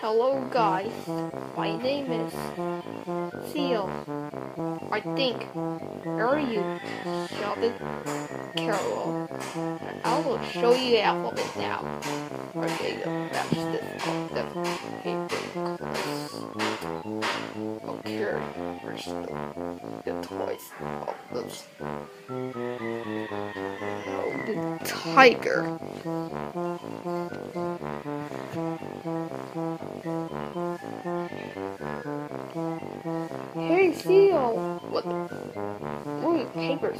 Hello guys, my name is Seal. I think. Are you? shouted Carol. I will show you out of it now. Okay, that's the paper course. Okay, where's the, the toys of this? Oh, the tiger. Seal! What? Ooh, mm, papers.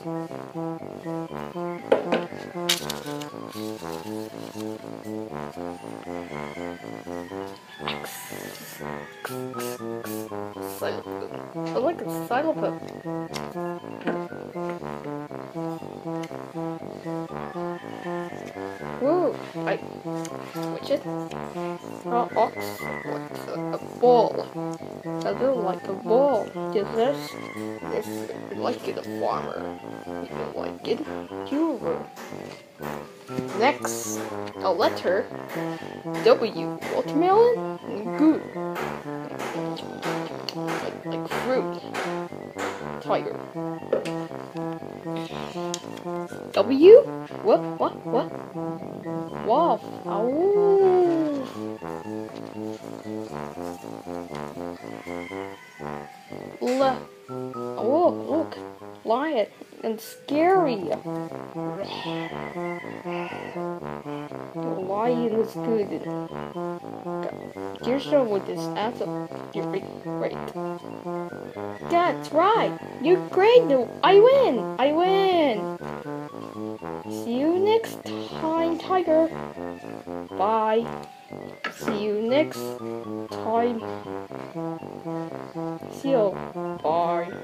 Xylophone. I like a xylophone. Switch it. Oh, ox. What's a, ball? I don't like a ball. Is this? This like it, a farmer. You don't like it, you Next, a letter. W. Watermelon? Good. Like, like fruit. Tiger. W? What? What? What? Wow. Le. Oh, look. Lion and scary. Lion is good. The with this answer. You're great. That's right. You're great. I win. I win. See you next time, Tiger. Bye. See you next time. See you. Bye.